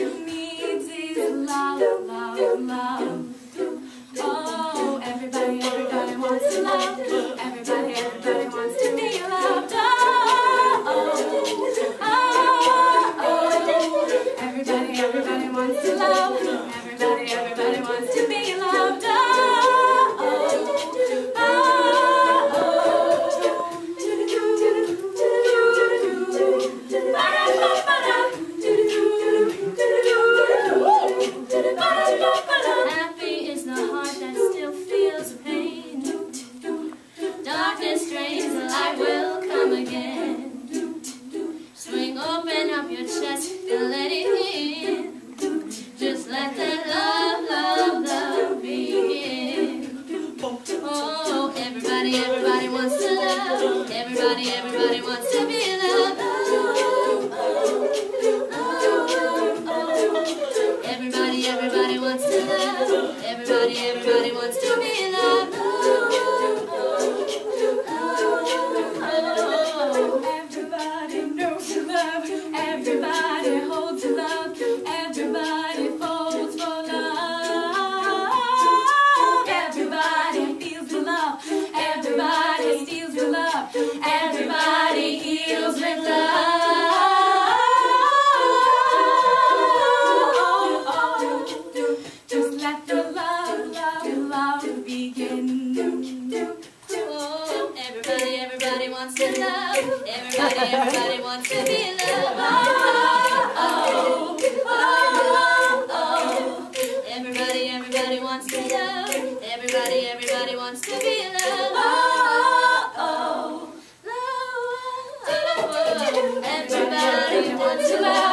give me this love, love, love. Oh, everybody, everybody wants to love. Everybody, everybody wants to be loved. Oh, oh, oh. oh. Everybody, everybody wants to love. Everybody, everybody wants to be loved. Oh. Everybody, everybody wants to love. Everybody, everybody wants to be loved. Oh, oh, oh. Everybody, everybody wants to love. Everybody, everybody wants to be loved. Everybody heals with love. Just the love, love, love oh, everybody, everybody wants to love. Everybody, everybody wants to be loved. Oh, oh, oh, oh. Everybody, everybody wants to love. Everybody, everybody wants to be loved. to love.